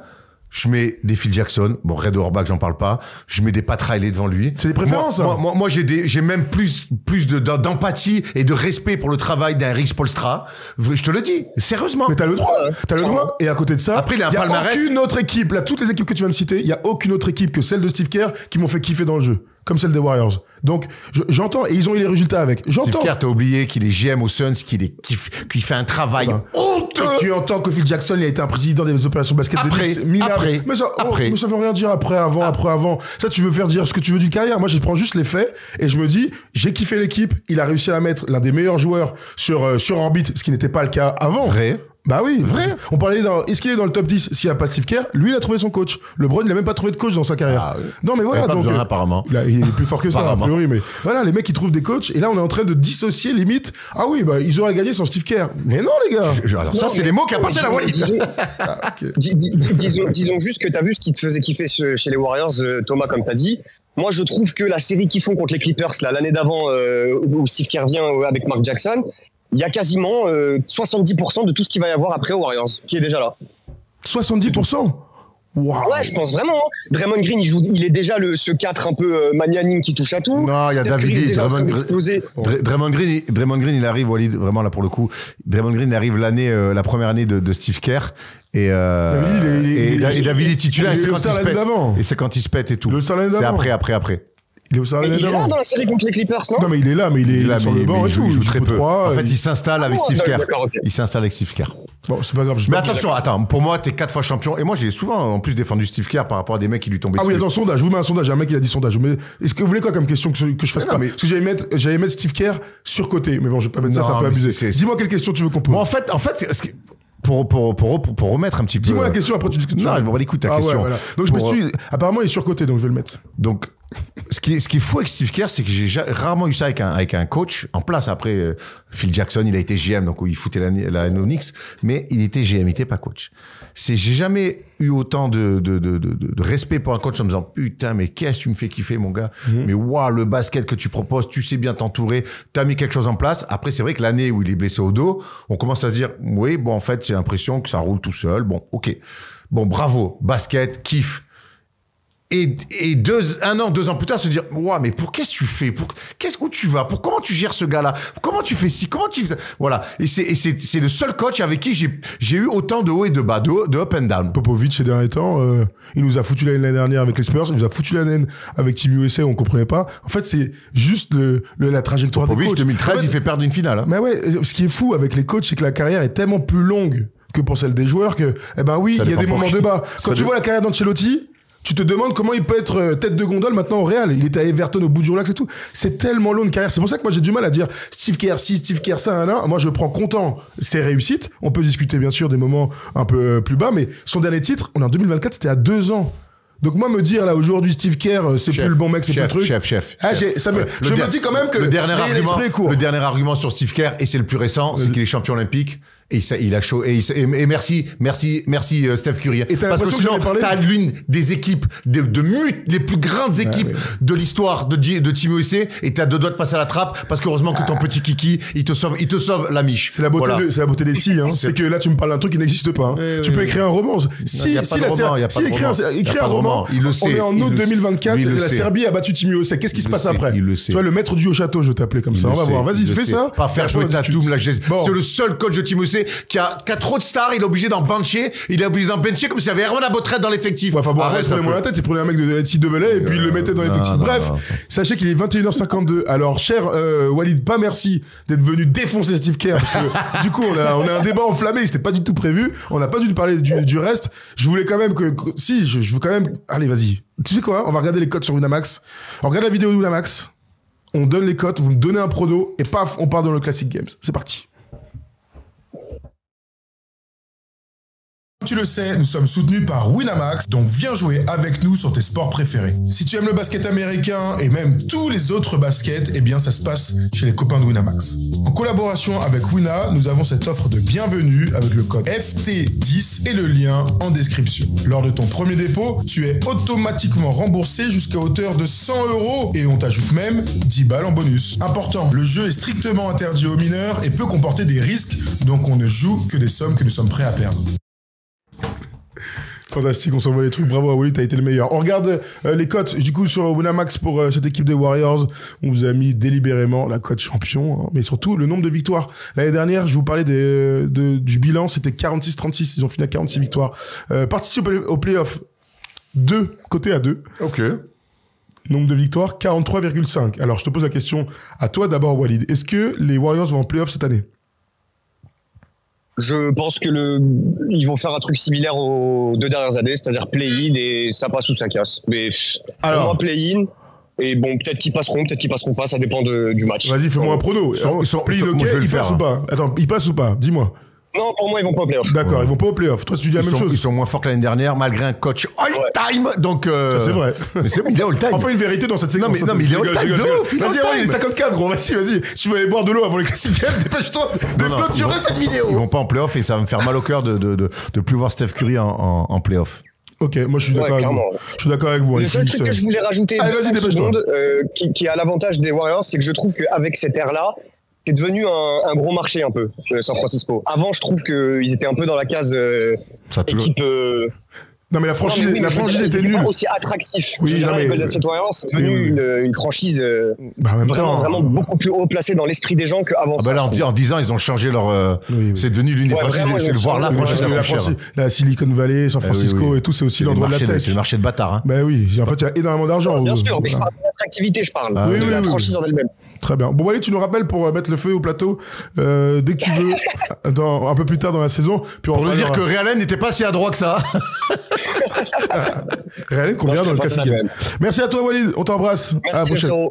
Je mets des Phil Jackson. Bon, Red Auerbach, j'en parle pas. Je mets des Pat Riley devant lui. C'est des préférences, Moi, ça. moi, moi, moi, j'ai même plus, plus de, d'empathie et de respect pour le travail d'un Rick Spolstra. Je te le dis, sérieusement. Mais t'as le droit, t'as le droit. Et à côté de ça, Après, il a un y a palmarès. aucune autre équipe, là, toutes les équipes que tu viens de citer, il y a aucune autre équipe que celle de Steve Kerr qui m'ont fait kiffer dans le jeu, comme celle des Warriors. Donc, je- j'entends, et ils ont eu les résultats avec. Steve J'entends. Kerr, t'as oublié qu'il est GM aux Suns, qu'il est, qu'il, fait un travail Ben, honteux. Et tu entends que Phil Jackson il a été un président des opérations basket Après, de après, mais ça, oh, après. mais ça veut rien dire après, avant, après, avant. Ça, tu veux faire dire ce que tu veux d'une carrière. Moi, je prends juste les faits et je me dis, j'ai kiffé l'équipe. Il a réussi à mettre l'un des meilleurs joueurs sur, euh, sur orbite, ce qui n'était pas le cas avant. Vrai. Bah oui. Vrai. On parlait dans, est-ce qu'il est dans le top 10 s'il y a pas Steve Kerr? Lui, il a trouvé son coach. LeBron, il a même pas trouvé de coach dans sa carrière. Ah oui. Non, mais Il voilà. a pas donc, besoin, euh, apparemment. Il, a- il est plus fort que ça, a priori, mais voilà, les mecs, ils trouvent des coachs, et là, on est en train de dissocier, limite. Ah oui, bah, ils auraient gagné sans Steve Kerr. Mais non, les gars. Je- Alors ça, c'est les mots qui appartiennent à disons- Ah. Dis- dis- disons, disons juste que tu as vu ce qui te faisait kiffer chez les Warriors, euh, Thomas, comme tu as dit. Moi, je trouve que la série qu'ils font contre les Clippers, là, l'année d'avant, euh, où Steve Kerr vient euh, avec Mark Jackson, il y a quasiment euh, 70% de tout ce qu'il va y avoir après aux Warriors, qui est déjà là. 70%. Waouh. Ouais, je pense vraiment. hein. Draymond Green, il, joue, il est déjà le, ce 4 un peu euh, magnanime qui touche à tout. Non, il y a David Draymond-. Dr- Draymond Green, il- Draymond Green, il arrive, Walid, vraiment là pour le coup. Draymond Green il arrive l'année, euh, la première année de, de Steve Kerr. Et, euh, David, et, il est- et David est titulaire. et est c'est quand quand il se pète et tout. C'est d'avant. après, après, après. Il est au l'année il est là dans la série contre les Clippers, non Non, mais il est là, mais il est, Il est là, sur mais- le banc et il joue, tout. il joue très peu. trois, en fait, il- il s'installe avec Oh, Steve Kerr. Il s'installe avec Steve Kerr. Bon, c'est pas grave. je Mais attention, attends, pour moi, t'es quatre fois champion. Et moi, j'ai souvent, en plus, défendu Steve Kerr par rapport à des mecs qui lui tombaient Ah oui, dessus. attends, sondage. Je vous mets un sondage. Il y a un mec qui a dit sondage. Mais est-ce que vous voulez quoi comme question que je, que je fasse Mais non, pas mais- Parce que j'allais mettre, j'allais mettre Steve Kerr sur côté. Mais bon, je vais pas mettre ça, Non, c'est un peu mais abusé. c'est- c'est- Dis-moi quelle question tu veux qu'on pose. Moi, en fait, en fait, pour, pour, pour, pour, pour remettre un petit peu. Dis-moi la question, après tu dis ce que tu Non, je m'en bats les ta Ah question. Donc je me suis. Apparemment, il est sur côté, donc je vais le mettre. Donc, ce qui est, ce qui est fou avec Steve Kerr, c'est que j'ai ja- rarement eu ça avec un, avec un coach en place. Après, euh, Phil Jackson, il a été GM, donc il foutait la, la Nonix, mais il était GM, il était pas coach. C'est, j'ai jamais eu autant de, de, de, de, de respect pour un coach en me disant, putain, mais qu'est-ce que tu me fais kiffer, mon gars? Mais waouh, le basket que tu proposes, tu sais bien t'entourer, t'as mis quelque chose en place. Après, c'est vrai que l'année où il est blessé au dos, on commence à se dire, oui, bon, en fait, j'ai l'impression que ça roule tout seul. Bon, ok. Bon, bravo. Basket, kiff. Et, et deux, un an, deux ans plus tard, se dire, ouais, mais pour qu'est-ce que tu fais? Pour, qu'est-ce où tu vas? Pour comment tu gères ce gars-là? Comment tu fais ci? Comment tu, voilà. Et c'est, et c'est, c'est le seul coach avec qui j'ai, j'ai eu autant de haut et de bas, de, de up and down. Popovic ces derniers temps, euh, il nous a foutu l'année dernière avec les Spurs, il nous a foutu la haine avec Team USA, on comprenait pas. En fait, c'est juste le, le- la trajectoire des Popovic, coachs. 2013, En fait, il fait perdre une finale. hein. Mais ouais, ce qui est fou avec les coachs, c'est que la carrière est tellement plus longue que pour celle des joueurs que, eh ben oui, il y a des moments qui. de bas. Ça Quand tu dé- vois la carrière d'Ancelotti, tu te demandes comment il peut être euh, tête de gondole maintenant au Real. Il était à Everton au bout du relax et tout. C'est tellement long une carrière. C'est pour ça que moi j'ai du mal à dire Steve Kerr ci, Steve Kerr ça. Moi je prends content ses réussites. On peut discuter bien sûr des moments un peu euh, plus bas, mais son dernier titre, on est en 2024, c'était à deux ans. Donc moi me dire là aujourd'hui Steve Kerr, euh, c'est plus le bon mec, c'est plus le truc. chef, chef. Ah, chef. j'ai- ça me, Euh, je me dis quand même que le dernier mais argument, l'esprit est court. le dernier argument sur Steve Kerr et c'est le plus récent, c'est qu'il est champion olympique et ça, il a chaud et, il s- et- et merci, merci, merci euh, Steph Curry. Et Parce que sinon, t'as l'une des équipes de, de mut, les plus grandes équipes mais- de l'histoire de, de Team USA et t'as deux doigts de passer à la trappe parce qu'heureusement que ton petit kiki, il te sauve, il te sauve la miche. Ah. C'est la beauté, Voilà. de, c'est la beauté des si. Hein. c'est que là, tu me parles d'un truc qui n'existe pas. hein. Oui, tu oui, peux oui. écrire un roman. Si, pas si la si de écrire un, roman. un. Il le on sait, est en août le sait. 2024 Oui, il et le la. Serbie a battu Team USA. Qu'est-ce qui se passe après Tu vois, le maître du haut château, je vais t'appeler comme ça. On va voir. Vas-y, fais ça. Pas faire jouer on Tatum. C'est le seul coach de Team USA qui a, qui a trop de stars. Il est obligé d'en bencher. Il est obligé d'en bencher comme s'il y avait Herman Abotret dans l'effectif. Ouais, Enfin bon, arrête, prenez-moi la tête, il prenait un mec de NCAA et puis il le mettait dans non, l'effectif. Bref, sachez qu'il est 21h52. Alors, cher euh, Walid, pas merci d'être venu défoncer Steve Kerr. Parce que, du coup, on a, on a un débat enflammé, c'était pas du tout prévu. On n'a pas dû parler du, du reste. Je voulais quand même que. que- si, je, je veux quand même. Allez, vas-y. Tu sais quoi? On va regarder les codes sur Winamax. On regarde la vidéo de Winamax. On donne les cotes, vous me donnez un prono et paf, on part dans le Classic Games. C'est parti. Tu le sais, nous sommes soutenus par Winamax, donc viens jouer avec nous sur tes sports préférés. Si tu aimes le basket américain et même tous les autres baskets, eh bien ça se passe chez les copains de Winamax. En collaboration avec Wina, nous avons cette offre de bienvenue avec le code FT10 et le lien en description. Lors de ton premier dépôt, tu es automatiquement remboursé jusqu'à hauteur de 100 euros et on t'ajoute même 10 balles en bonus. Important, le jeu est strictement interdit aux mineurs et peut comporter des risques, donc on ne joue que des sommes que nous sommes prêts à perdre. Fantastique, on s'envoie les trucs. Bravo à Wally, t'as été le meilleur. On regarde euh, les cotes du coup sur Winamax pour euh, cette équipe des Warriors. On vous a mis délibérément la cote champion, hein, mais surtout le nombre de victoires. L'année dernière, je vous parlais des, de- du bilan, c'était 46-36. Ils ont fini à 46 victoires. Euh, participe au, au playoff 2, côté à 2. Ok. Nombre de victoires, 43,5. Alors je te pose la question à toi d'abord, Walid. Est-ce que les Warriors vont en playoff cette année? Je pense que le, ils vont faire un truc similaire aux deux dernières années, c'est-à-dire play-in et ça passe ou ça casse. Mais Alors. play-in. Et bon, peut-être qu'ils passeront, peut-être qu'ils passeront pas, ça dépend de- du match. Vas-y, fais-moi un prono. Ils sont- ils sont- Play-in, ok, moi, je vais le ils passent faire. ou pas? Attends, ils passent ou pas? Dis-moi. Non, pour moi, ils vont pas au playoff. D'accord, ils vont pas au playoff. Toi, tu dis la Ils même sont, chose. ils sont moins forts que l'année dernière, malgré un coach all-time. Donc, euh, c'est vrai. Mais c'est il est all-time. Enfin, une vérité dans cette séquence. Non, mais- non, mais il est all-time de ouf, rigole. il est Vas-y, il est 54, gros. Vas-y, vas-y. Si tu veux aller boire de l'eau avant les classiques, dépêche-toi de clôturer cette vidéo. Ils vont pas en playoff et ça va me faire mal au cœur de, de, de, de plus voir Steph Curry en, en, en playoff. Ok, moi, je suis d'accord Ouais, avec vous. Je suis d'accord avec vous. Le les seul truc que euh, je voulais rajouter Allez, de vas-y, 5 dépêche-toi. secondes, euh, qui, qui a l'avantage des Warriors, c'est que je trouve qu'avec cette ère-là, c'est devenu un, un gros marché un peu, euh, San Francisco. Avant, je trouve qu'ils étaient un peu dans la case euh, Ça équipe. euh, Non, mais la franchise, Non, mais oui, la franchise était nulle. pas aussi attractif. Oui, non, mais- Warriors, c'est devenu oui. une, une franchise euh, Bah, vraiment, temps, vraiment beaucoup plus haut placée dans l'esprit des gens qu'avant Ah bah là, en, je dix- en 10 ans, ils ont changé leur. euh, Oui, oui. C'est devenu l'une des Ouais, franchises. vraiment, Je ils vais le ont voir là, franchise la la, franchise- la Silicon Valley, San oui, Francisco et tout, c'est aussi l'endroit de la tech. c'est le marché de bâtard. Hein. Ben oui, en fait, il y a énormément d'argent. Bien sûr, mais je parle d'attractivité, je parle. Ah, de oui, la oui, oui. franchise en elle-même. Très bien. Bon, allez, tu nous rappelles pour euh, mettre le feu au plateau euh, dès que tu veux, dans, un peu plus tard dans la saison. Puis on Pour nous dire que reparlera. Real n'était pas si adroit que ça. Real combien Non, je dans le même. Merci à toi, Walid. On t'embrasse. À la prochaine. Euh,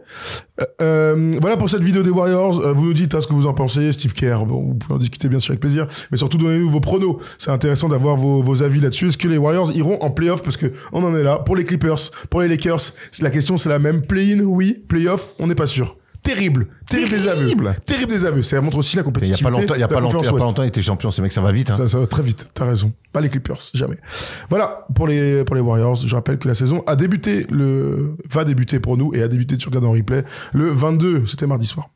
euh, voilà pour cette vidéo des Warriors. Euh, vous nous dites hein, ce que vous en pensez. Steve Kerr, bon, vous pouvez en discuter bien sûr avec plaisir. Mais surtout, donnez-nous vos pronos. C'est intéressant d'avoir vos, vos avis là-dessus. Est-ce que les Warriors iront en playoff? Parce que on en est là. Pour les Clippers, pour les Lakers, c'est- la question c'est la même. Play-in, oui. Playoff, on n'est pas sûr. Terrible, terrible des aveux, Terrible. des aveux. Ça montre aussi la Il y a compétitivité. pas longtemps, il y a pas longtemps, il a pas longtemps, il était champion. Ces mecs, ça va vite. hein. Ça, ça va très vite, t'as raison. Pas les Clippers, jamais. Voilà, pour les, pour les Warriors, je rappelle que la saison a débuté, le, va débuter pour nous et a débuté, tu regardes en replay, le 22, c'était mardi soir.